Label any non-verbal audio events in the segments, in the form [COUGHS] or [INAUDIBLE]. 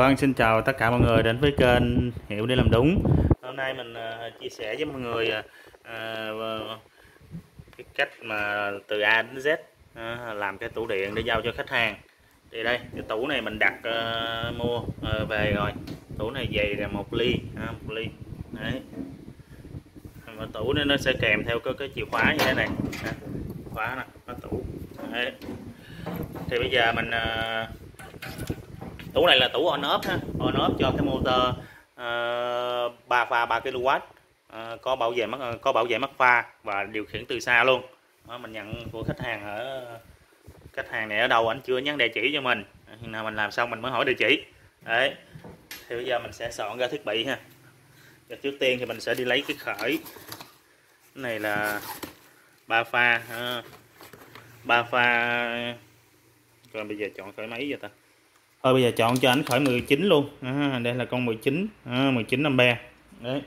Vâng, xin chào tất cả mọi người đến với kênh Hiểu để làm đúng. Hôm nay mình uh, chia sẻ với mọi người uh, cái cách mà từ A đến Z uh, làm cái tủ điện để giao cho khách hàng. Thì đây, cái tủ này mình đặt uh, mua uh, về rồi. Tủ này dày là một ly, uh, một ly. Đấy. Mà tủ này nó sẽ kèm theo cái, cái chìa khóa như thế này. Khóa nè, khóa tủ. Đấy. Thì bây giờ mình uh, tủ này là tủ on off ha. On off cho cái motor ờ, uh, 3 pha 3 kW uh, có bảo vệ mất ờ, có bảo vệ mắt pha và điều khiển từ xa luôn. Đó, mình nhận của khách hàng ở khách hàng này ở đâu anh chưa nhắn địa chỉ cho mình. Khi nào mình làm xong mình mới hỏi địa chỉ. Đấy. Thì bây giờ mình sẽ soạn ra thiết bị ha. Và trước tiên thì mình sẽ đi lấy cái khởi. Cái này là ba pha ờ, ba pha. Rồi bây giờ chọn khởi máy vậy ta thôi bây giờ chọn cho ảnh khỏi 19 luôn. À, đây là con 19 à, 19 ampe đấy.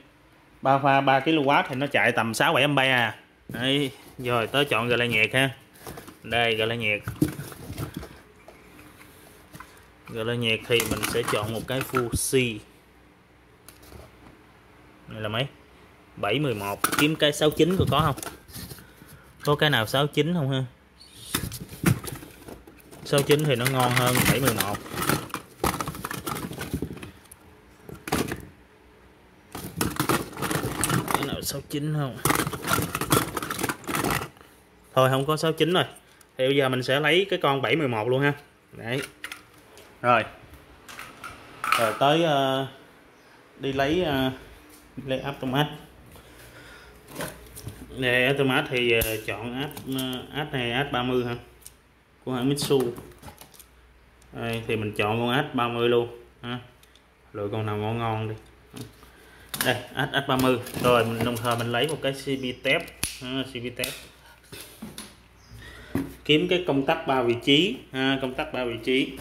Ba pha 3 kW thì nó chạy tầm 6 7 ampe à. Đấy. Rồi tới chọn gọi là nhiệt ha. Đây gọi là nhiệt gọi là nhiệt thì mình sẽ chọn một cái Fuji. Này là mấy? 711 kiếm cái 69 có có không? Có cái nào 69 không ha? 69 thì nó ngon hơn 711 cái nào 69 không? Thôi không có 69 rồi. Thì bây giờ mình sẽ lấy cái con 711 luôn ha. Đấy. Rồi. Rồi tới uh, đi lấy uh, lấy automat để automat thì uh, chọn app uh, app này app 30 ha của hãng Mitsu. Đây, thì mình chọn con ách 30 luôn ha. lựa con nào ngon ngon đi đây ách ách 30 rồi mình đồng thời mình lấy một cái CB tép. CB tép. Kiếm cái công tắc ba vị trí. Ha, công tắc ba vị trí.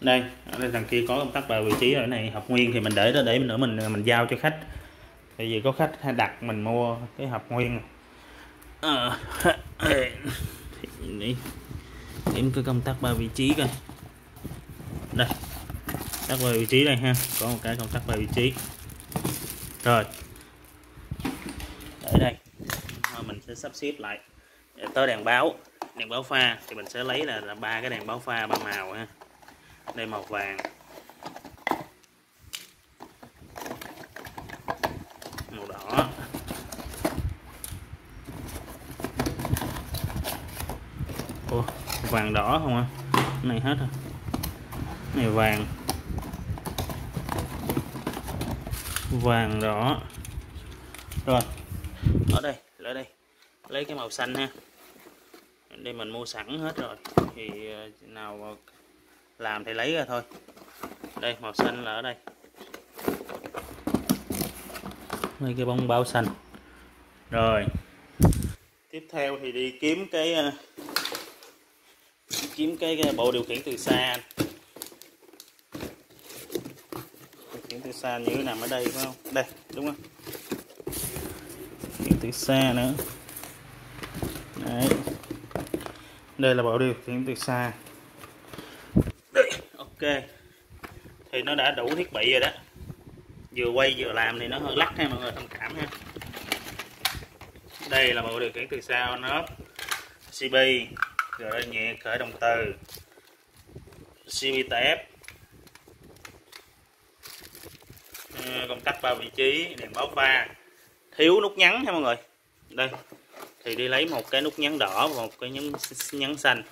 Đây ở đây thằng kia có công tắc ba vị trí ở này học nguyên thì mình để đó để nữa mình mình giao cho khách. Tại vì có khách hay đặt mình mua cái hộp nguyên. [COUGHS] À, đi. Cái công tắc ba vị trí coi. Đây tắt về vị trí đây ha. Có một cái công tắc về vị trí. Rồi. Ở đây. Mình sẽ sắp xếp lại. Tới đèn báo. Đèn báo pha. Thì mình sẽ lấy là là ba cái đèn báo pha ba màu ha. Đây màu vàng. Màu đỏ. Ủa, vàng đỏ không à này hết rồi. Này vàng. Vàng đỏ. Rồi. Ở đây lại đây. Lấy cái màu xanh ha. Đây mình mua sẵn hết rồi. Thì ờ, nào ờ, làm thì lấy ra thôi. Đây màu xanh là ở đây. Đây cái bông bao xanh. Rồi. Tiếp theo thì đi kiếm cái ờ, kiếm cái, cái bộ điều khiển từ xa điều khiển từ xa như nằm ở đây, phải không? Đây, đúng không? Điều từ xa nữa. Đấy. Đây là bộ điều khiển từ xa. Ok. Thì nó đã đủ thiết bị rồi đó. Vừa quay vừa làm thì nó hơi lắc ha, mọi người, thông cảm ha. Đây là bộ điều khiển từ xa nó. CB rồi nhiệt khởi động từ. CVTF công tắc ba vị trí đèn báo pha. Thiếu nút nhắn nha mọi người. Đây thì đi lấy một cái nút nhắn đỏ và một cái nhấn nhấn xanh.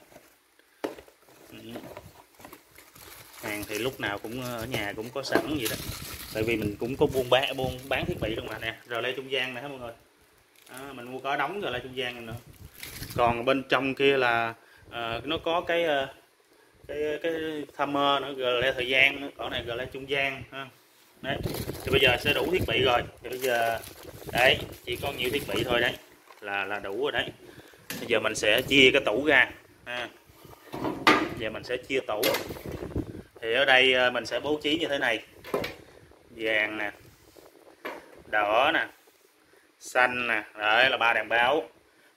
Hàng thì lúc nào cũng ờ, ở nhà cũng có sẵn vậy đó. Tại vì mình cũng có buôn bán buôn bán thiết bị luôn mà nè. Rồi lấy trung gian nè mọi người. À, mình mua có đóng rồi lấy trung gian nữa. Còn bên trong kia là à, nó có cái ờ, cái cái timer nữa gọi là thời gian nữa. còn này gọi lại trung gian ha. Đấy bây giờ sẽ đủ thiết bị rồi. Thì bây giờ đấy chỉ có nhiều thiết bị thôi đấy là là đủ rồi đấy. Bây giờ mình sẽ chia cái tủ ra ha. giờ mình sẽ chia tủ. Thì ở đây ờ, mình sẽ bố trí như thế này. Vàng nè đỏ nè xanh nè đấy là ba đèn báo.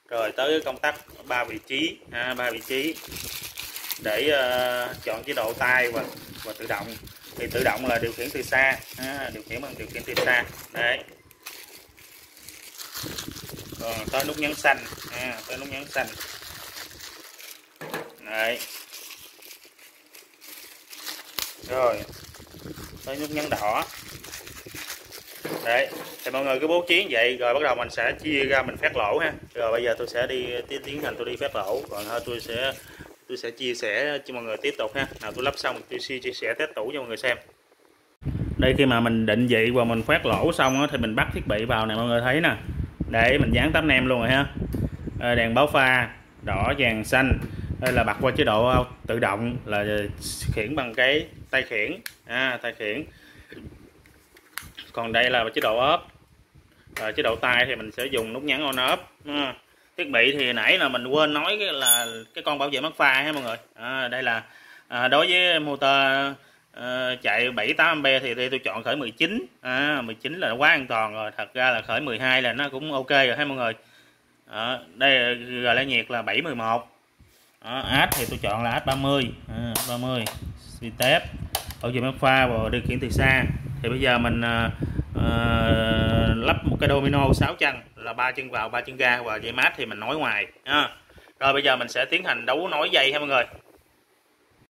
Rồi tới công tắc ba vị trí ba vị trí. Để uh, chọn chế độ tay và và tự động thì tự động là điều khiển từ xa. À, điều khiển bằng điều khiển từ xa. Đấy. Còn tới nút nhấn xanh. À, tới nút nhấn xanh. Đấy. Rồi tới nút nhấn đỏ. Đấy. Thì mọi người cứ bố trí như vậy rồi bắt đầu mình sẽ chia ra mình phát lỗ ha. Rồi bây giờ tôi sẽ đi tiến tiến hành tôi đi phát lỗ. Còn thôi tôi sẽ tôi sẽ chia sẻ cho mọi người tiếp tục ha. Nào tôi lắp xong tôi chia chia sẻ test tủ cho mọi người xem. Đây khi mà mình định vị và mình khoét lỗ xong á, thì mình bắt thiết bị vào này mọi người thấy nè. Để mình dán tấm nem luôn rồi ha. Ờ, đèn báo pha đỏ vàng xanh. Đây là bật qua chế độ ờ, tự động là khiển bằng cái tay khiển. À, tay khiển. Còn đây là chế độ ốp chế độ tay thì mình sẽ dùng nút nhấn on off à, thiết bị thì nãy là mình quên nói cái là cái con bảo vệ mắc pha ha mọi người? À, đây là à, đối với motor à, chạy 7 8 ampe thì đây tôi chọn khởi 19 à, 19 là quá an toàn rồi thật ra là khởi 12 là nó cũng ok rồi ha mọi người? À, đây gọi là nhiệt là 711 à, át thì tôi chọn là át 30 à, 30 step bảo vệ mắc pha và điều khiển từ xa. Thì bây giờ mình à, à, lắp một cái domino 6 chân là ba chân vào ba chân ra và dây mát thì mình nối ngoài à. rồi bây giờ mình sẽ tiến hành đấu nối dây ha mọi người.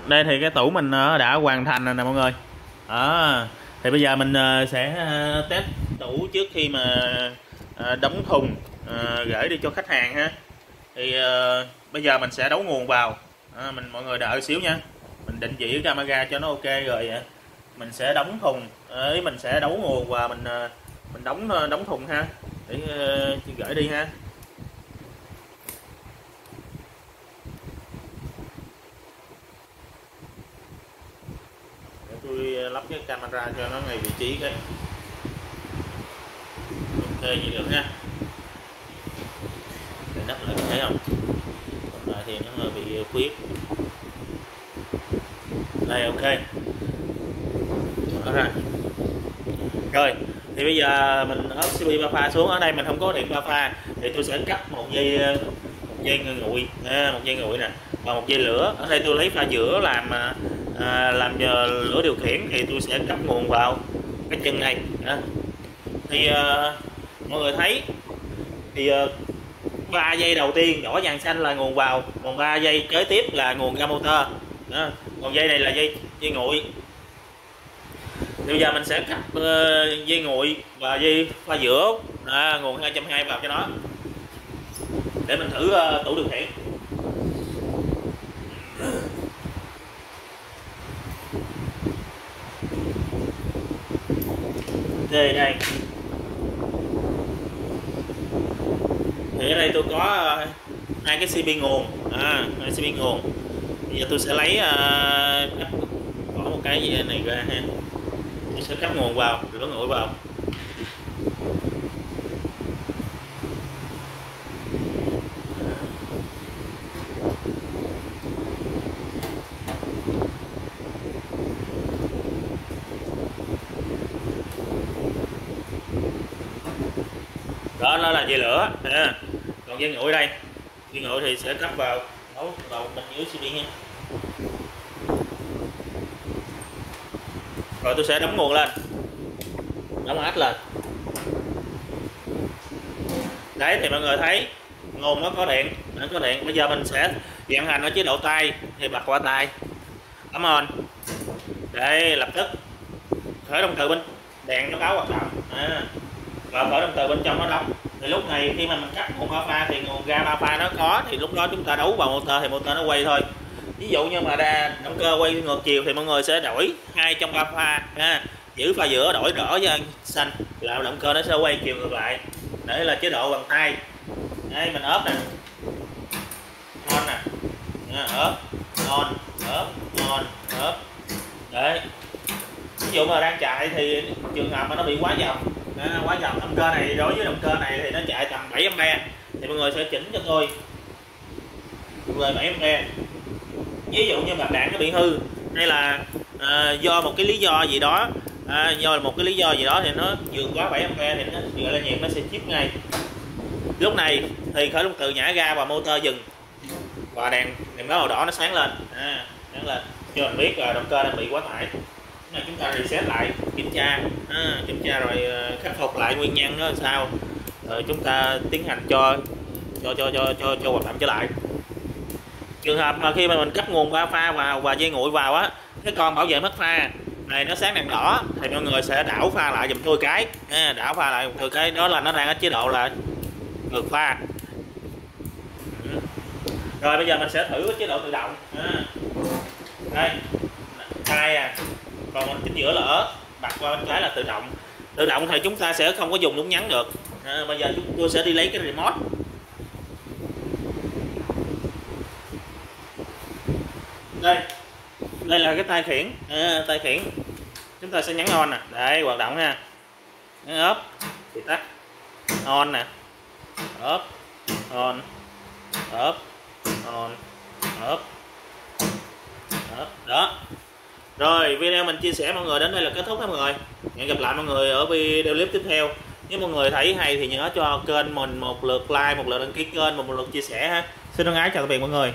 Đây thì cái tủ mình ờ, đã hoàn thành rồi nè mọi người. À, thì bây giờ mình ờ, sẽ ờ, test tủ trước khi mà đóng thùng gửi đi cho khách hàng ha. Thì bây giờ mình sẽ đấu nguồn vào. À, mình mọi người đợi xíu nha. Mình định vị camera cho nó ok rồi mình sẽ đóng thùng ấy mình sẽ đấu nguồn và mình mình đóng đóng thùng ha để ờ, chị gửi đi ha. Để tôi ờ, lắp cái camera cho nó ngay vị trí cái. Ok, vậy được ha. Để đắp lại, thấy không? Còn lại thì nó hơi bị ờ, khuyết. Đây, ok. Mở ra. Rồi thì bây giờ mình ốp cb ba pha xuống. Ở đây mình không có điện ba pha. Thì tôi sẽ cắt một dây một dây nguội. À, một dây nguội nè. Và một dây lửa. Ở đây tôi lấy pha giữa làm à, à làm giờ lửa điều khiển. Thì tôi sẽ cắt nguồn vào cái chân này à. thì à, mọi người thấy thì à, ba à, dây đầu tiên đỏ vàng xanh là nguồn vào. Còn ba dây kế tiếp là nguồn ra motor. À. còn dây này là dây dây nguội bây giờ mình sẽ cắt uh, dây nguội và dây pha giữa à, nguồn 220 vào cho nó. Để mình thử uh, tủ điều khiển. Thì đây. Thì ở đây tôi có uh, hai cái cb nguồn. À, hai cb nguồn. Bây giờ tôi sẽ lấy uh, bỏ một cái gì này ra ha sẽ cắt nguồn vào rửa nguội vào. Đó, nó là dây lửa. À. còn dây nguội đây. Dây nguội thì sẽ cắt vào nấu vào bên dưới cd nha. Rồi, tôi sẽ đóng nguồn lên. Đóng ách lên. Đấy, thì mọi người thấy nguồn nó có điện, nó có điện. Bây giờ mình sẽ vận hành ở chế độ tay, thì bật qua tay. Cảm on. Để lập tức. Khởi động từ bên, đèn nó báo hoạt động. À. và khởi động từ bên trong nó đóng. Thì lúc này khi mà mình cắt nguồn ba pha thì nguồn ga ba pha nó có, thì lúc đó chúng ta đấu vào motor thì motor nó quay thôi ví dụ như mà ra động cơ quay ngược chiều thì mọi người sẽ đổi hai trong ba pha ha. Giữ pha giữa đổi đỏ với xanh. Là động cơ nó sẽ quay chiều ngược lại. Để là chế độ bằng tay. Đây mình ốp nè. On nè. Ốp. On ốp. On ốp. Đấy. Ví dụ mà đang chạy thì trường hợp mà nó bị quá dòng à, quá dòng động cơ này đối với động cơ này thì nó chạy tầm 7 ampe thì mọi người sẽ chỉnh cho tôi. Về 7 ampe ví dụ như mà bạn nó bị hư hay là à, do một cái lý do gì đó à, do một cái lý do gì đó thì nó vượt quá 7 ampe thì nó gọi là nhiệt nó sẽ chip ngay. Lúc này thì khởi động từ nhả ga và motor dừng. Và đèn đèn báo màu đỏ nó sáng lên. À, sáng lên. Cho mình biết là động cơ đang bị quá tải. Là chúng ta reset lại kiểm tra. À, kiểm tra rồi ờ, khắc phục lại nguyên nhân đó là sao. Rồi chúng ta tiến hành cho cho cho cho cho cho hoạt động trở lại trường hợp mà khi mà mình cấp nguồn ba pha vào và dây nguội vào á cái con bảo vệ mất pha này nó sáng đèn đỏ thì mọi người sẽ đảo pha lại dùm tôi cái. À, đảo pha lại tôi cái. Đó là nó đang ở chế độ là ngược pha. Ừ. rồi bây giờ mình sẽ thử cái chế độ tự động. À. đây. Hai à. Còn chính giữa là ớt. Đặt qua bên trái là tự động. Tự động thì chúng ta sẽ không có dùng nút nhắn được. À, bây giờ chúng tôi sẽ đi lấy cái remote. Đây. Đây là cái tay khiển. À, tay khiển. Chúng ta sẽ nhấn on nè. Để hoạt động ha. Nhấn ốp thì tắt. On nè. Ốp on. Ốp on. Ốp ốp đó. Rồi video mình chia sẻ mọi người đến đây là kết thúc nha mọi người. Hẹn gặp lại mọi người ở video clip tiếp theo. Nếu mọi người thấy hay thì nhớ cho kênh mình một lượt like một lượt đăng ký kênh và một lượt chia sẻ ha. Xin thân ái chào tạm biệt mọi người.